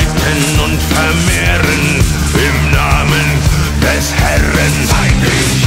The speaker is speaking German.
weiten und vermehren im Namen des Herrn. Heilig.